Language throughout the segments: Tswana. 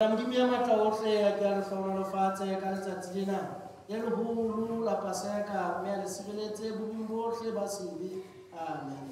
modimo ya matla otlhe a ke a le tlhonolofatse ka letsatsi lena ya legolo la paseka mme a le sireletse bobing botlhe ba sebe amen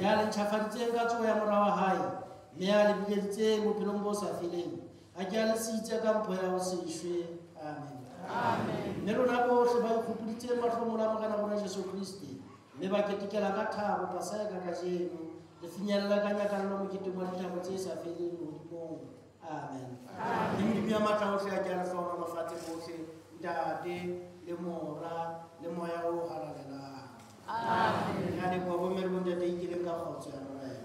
ya le ntšhafaditseng ka tsogo ya mora wa gae mme a le bileditse bophelong bo sa feleng a ke a le seitse ka mpho ya go sešwe amen mme lona botlhe ba ikgopoditseng matlhomola mogana bona jesu kriste mme ba ketekela ka thabo pasaya ka kajeno re finyelela ka nyakalelo mokete wa dithabo tse e sa feleng modimong amen le modimo ya matla otlhe a ke a lefaona mafatshe botlhe ntate le mora le moya o halalelang ga le kwa bomele bo ntate ikele ka kgotso ya lona ene